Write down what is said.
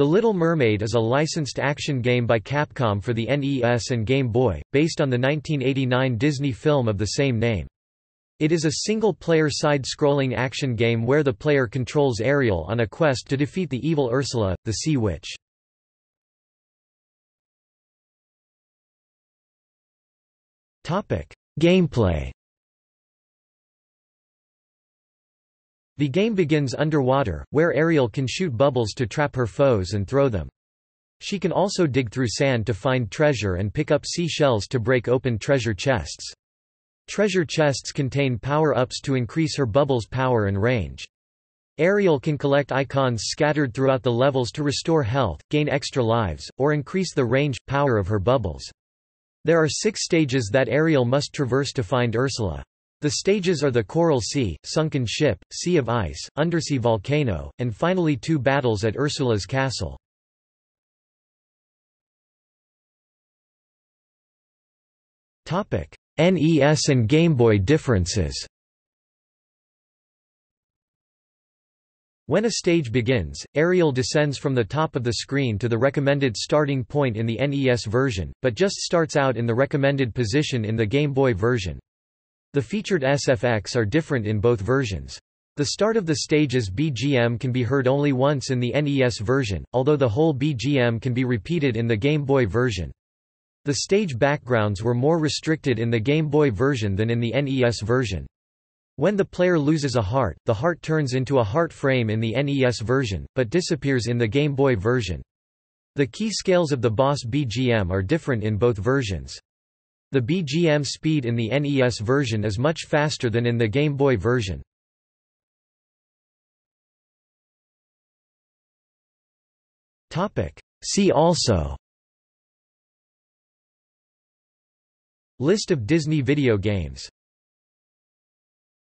The Little Mermaid is a licensed action game by Capcom for the NES and Game Boy, based on the 1989 Disney film of the same name. It is a single-player side-scrolling action game where the player controls Ariel on a quest to defeat the evil Ursula, the Sea Witch. Gameplay The game begins underwater, where Ariel can shoot bubbles to trap her foes and throw them. She can also dig through sand to find treasure and pick up seashells to break open treasure chests. Treasure chests contain power-ups to increase her bubbles' power and range. Ariel can collect icons scattered throughout the levels to restore health, gain extra lives, or increase the range, power of her bubbles. There are six stages that Ariel must traverse to find Ursula. The stages are the Coral Sea, Sunken Ship, Sea of Ice, Undersea Volcano, and finally two battles at Ursula's castle. NES and Game Boy differences When a stage begins, Ariel descends from the top of the screen to the recommended starting point in the NES version, but just starts out in the recommended position in the Game Boy version. The featured SFX are different in both versions. The start of the stage's BGM can be heard only once in the NES version, although the whole BGM can be repeated in the Game Boy version. The stage backgrounds were more restricted in the Game Boy version than in the NES version. When the player loses a heart, the heart turns into a heart frame in the NES version, but disappears in the Game Boy version. The key scales of the boss BGM are different in both versions. The BGM speed in the NES version is much faster than in the Game Boy version. See also. List of Disney video games